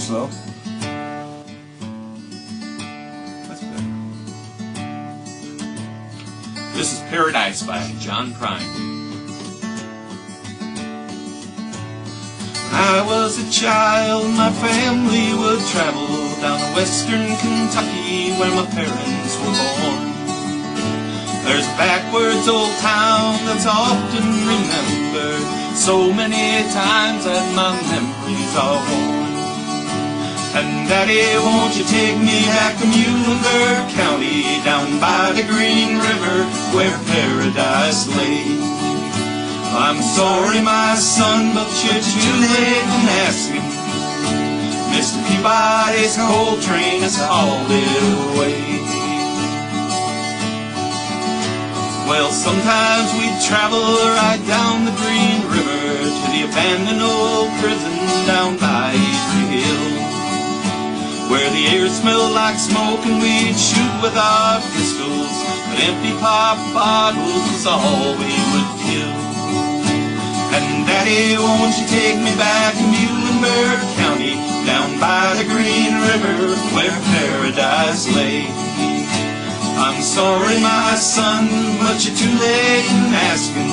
slow. That's better. This is Paradise by John Prine. I was a child, my family would travel down to western Kentucky where my parents were born. There's a backwards old town that's often remembered so many times that my memories are worn. And Daddy, won't you take me back to Muhlenberg County down by the Green River where paradise lay? I'm sorry, my son, but you're too late in asking. Mr. Peabody's coal train has hauled it away. Well, sometimes we'd travel right down the Green River to the abandoned the air smelled like smoke and we'd shoot with our pistols, but empty pop bottles was all we would kill. And Daddy, won't you take me back to Muhlenberg County, down by the Green River where paradise lay? I'm sorry, my son, but you're too late in asking.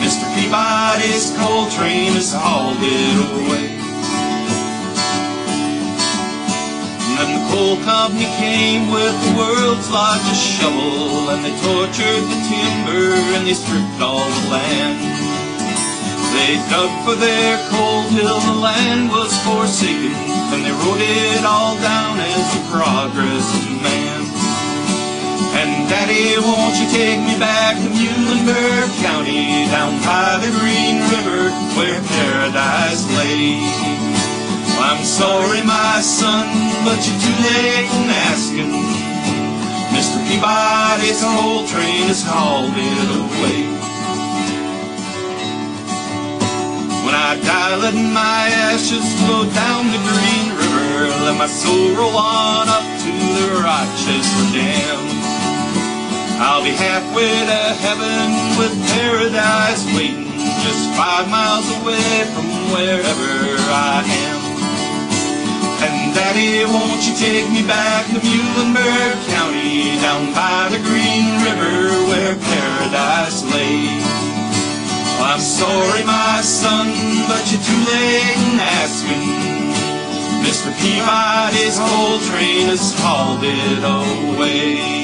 Mr. Peabody's coal train has hauled it away. Coal company came with the world's largest shovel, and they tortured the timber and they stripped all the land. They dug for their coal till the land was forsaken, and they wrote it all down as the progress of man. And Daddy, won't you take me back to Muhlenberg County, down by the Green River, where paradise lay? I'm sorry, my son, but you're too late in asking. Mr. Peabody's coal train has hauled it away. When I die, let my ashes flow down the Green River. Let my soul roll on up to the Rochester Dam. I'll be halfway to heaven with paradise waiting just five miles away from wherever I am. Daddy, won't you take me back to Muhlenberg County, down by the Green River where paradise lay? I'm sorry, my son, but you're too late in asking. Mr. Peabody's coal train has hauled it away.